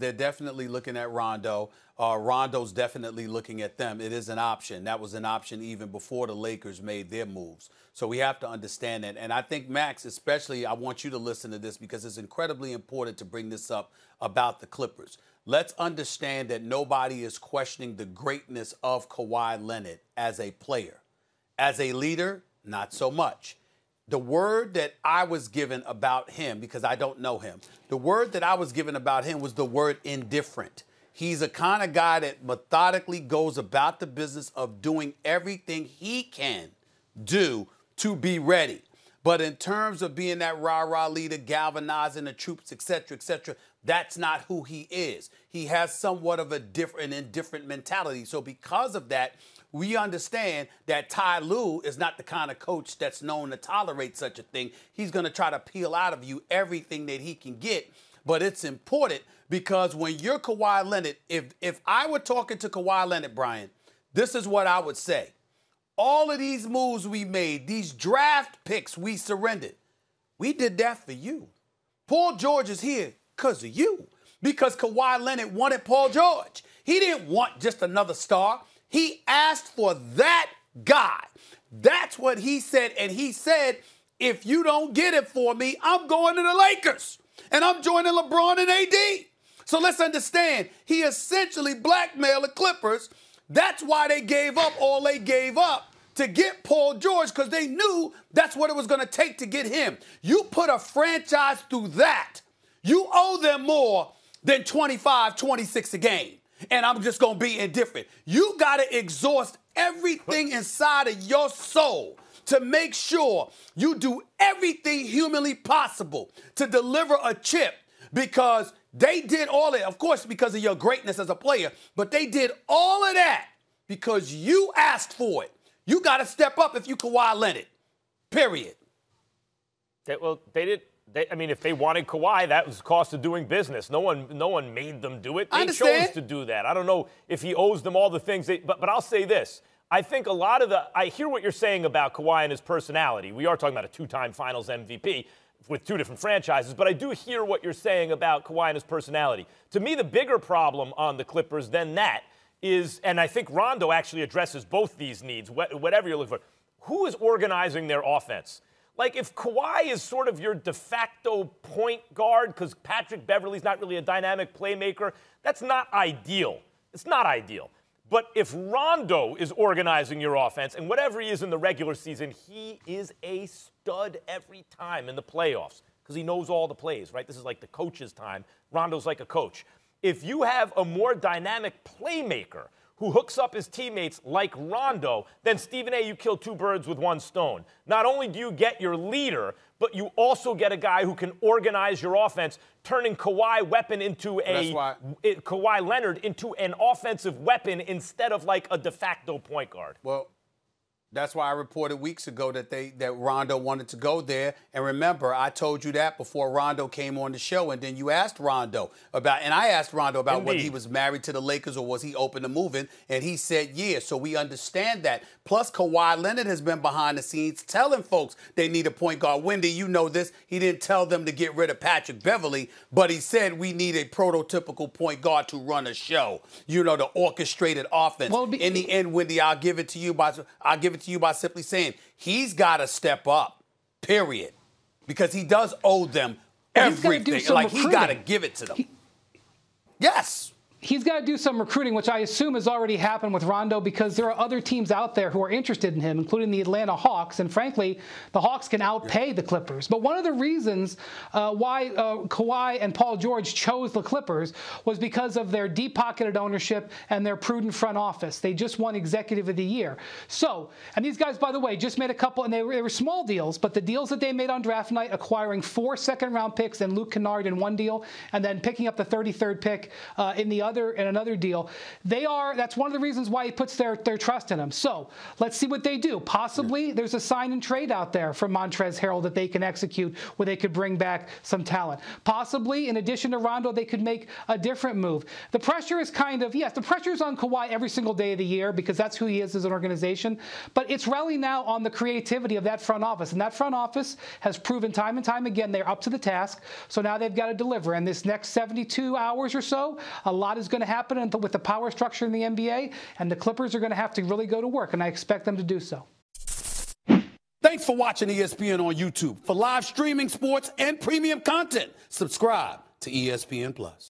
They're definitely looking at Rondo. Uh, Rondo's definitely looking at them. It is an option. That was an option even before the Lakers made their moves. So we have to understand that. And I think, Max, especially, I want you to listen to this because it's incredibly important to bring this up about the Clippers. Let's understand that nobody is questioning the greatness of Kawhi Leonard as a player. As a leader, not so much. The word that I was given about him, because I don't know him, the word that I was given about him was the word indifferent. He's a kind of guy that methodically goes about the business of doing everything he can do to be ready. But in terms of being that rah rah leader, galvanizing the troops, etc., etc., that's not who he is. He has somewhat of a different, indifferent mentality. So because of that, we understand that Ty Lue is not the kind of coach that's known to tolerate such a thing. He's going to try to peel out of you everything that he can get. But it's important because when you're Kawhi Leonard, if if I were talking to Kawhi Leonard, Brian, this is what I would say. All of these moves we made, these draft picks we surrendered, we did that for you. Paul George is here because of you. Because Kawhi Leonard wanted Paul George. He didn't want just another star. He asked for that guy. That's what he said. And he said, if you don't get it for me, I'm going to the Lakers. And I'm joining LeBron and AD. So let's understand, he essentially blackmailed the Clippers. That's why they gave up all they gave up to get Paul George because they knew that's what it was going to take to get him. You put a franchise through that, you owe them more than 25, 26 a game. And I'm just going to be indifferent. You got to exhaust everything inside of your soul to make sure you do everything humanly possible to deliver a chip because they did all that, of course, because of your greatness as a player, but they did all of that because you asked for it. You got to step up if you Kawhi Leonard. Period. They, well, they did. They, I mean, if they wanted Kawhi, that was cost of doing business. No one, no one made them do it. They chose to do that. I don't know if he owes them all the things. They, but, but I'll say this: I think a lot of the. I hear what you're saying about Kawhi and his personality. We are talking about a two-time Finals MVP with two different franchises, but I do hear what you're saying about Kawhi and his personality. To me, the bigger problem on the Clippers than that is, and I think Rondo actually addresses both these needs, whatever you're looking for. Who is organizing their offense? Like, if Kawhi is sort of your de facto point guard because Patrick Beverley's not really a dynamic playmaker, that's not ideal. It's not ideal. But if Rondo is organizing your offense, and whatever he is in the regular season, he is a stud every time in the playoffs because he knows all the plays, right? This is like the coach's time. Rondo's like a coach. If you have a more dynamic playmaker who hooks up his teammates like Rondo, then Stephen A., you kill two birds with one stone. Not only do you get your leader, but you also get a guy who can organize your offense, turning Kawhi weapon into a Kawhi Leonard into an offensive weapon instead of like a de facto point guard. Well, that's why I reported weeks ago that they that Rondo wanted to go there. And remember, I told you that before Rondo came on the show, and then you asked Rondo about, and I asked Rondo about Indeed. whether he was married to the Lakers or was he open to moving, and he said yeah. So we understand that. Plus, Kawhi Leonard has been behind the scenes telling folks they need a point guard. Wendy, you know this. He didn't tell them to get rid of Patrick Beverley, but he said we need a prototypical point guard to run a show. You know, the orchestrated offense. Well, be- In the end, Wendy, I'll give it to you by I'll give it to you by simply saying he's got to step up. Period, because he does owe them everything. Like recruiting. he got to give it to them. He- yes he's got to do some recruiting, which I assume has already happened with Rondo because there are other teams out there who are interested in him, including the Atlanta Hawks. And frankly, the Hawks can outpay the Clippers. But one of the reasons uh, why uh, Kawhi and Paul George chose the Clippers was because of their deep pocketed ownership and their prudent front office. They just won Executive of the Year. So, and these guys, by the way, just made a couple, and they were, they were small deals, but the deals that they made on draft night, acquiring four second round picks and Luke Kennard in one deal, and then picking up the 33rd pick uh, in the other another in another deal. They are that's one of the reasons why he puts their their trust in him. So let's see what they do. Possibly yeah. there's a sign and trade out there from Montrezl Harrell that they can execute where they could bring back some talent. Possibly in addition to Rondo, they could make a different move. The pressure is kind of yes, the pressure is on Kawhi every single day of the year because that's who he is as an organization. But it's really now on the creativity of that front office, and that front office has proven time and time again they're up to the task. So now they've got to deliver. And this next 72 hours or so, a lot is going to happen with the power structure in the NBA, and the Clippers are going to have to really go to work, and I expect them to do so. Thanks for watching ESPN on YouTube. For live streaming sports and premium content, subscribe to ESPN Plus.